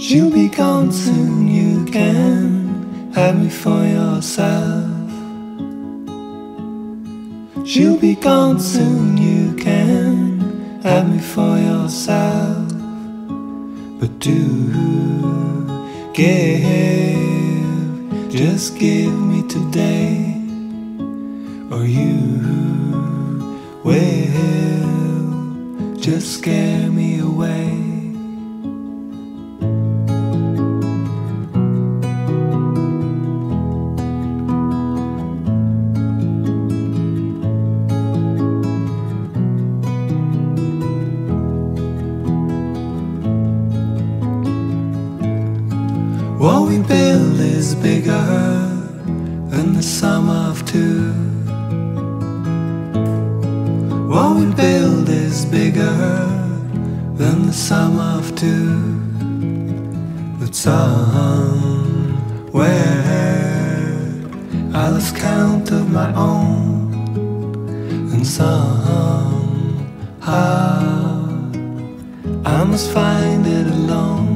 She'll be gone soon, you can have me for yourself. She'll be gone soon, you can have me for yourself. But do give, just give me today, or you will just scare me away. What we build is bigger than the sum of two. What we build is bigger than the sum of two. But somewhere I lost count of my own, and somehow I must find it alone.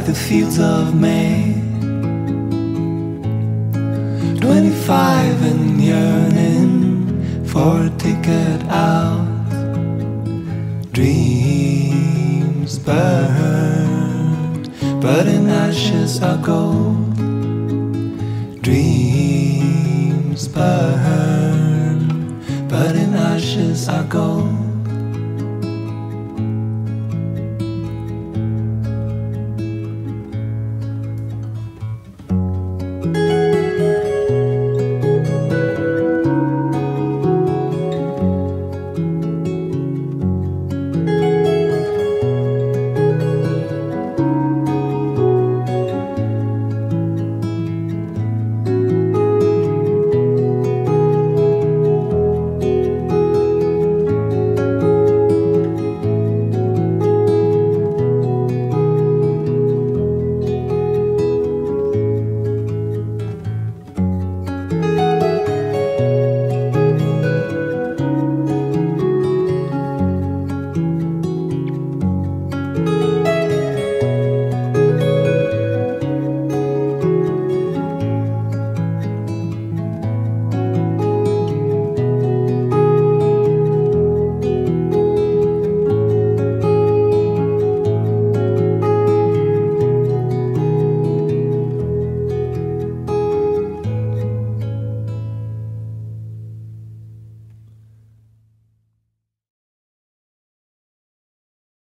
Like the fields of May. Twenty-five and yearning for a ticket out. Dreams burn, but in ashes are gold. Dreams burn, but in ashes are gold.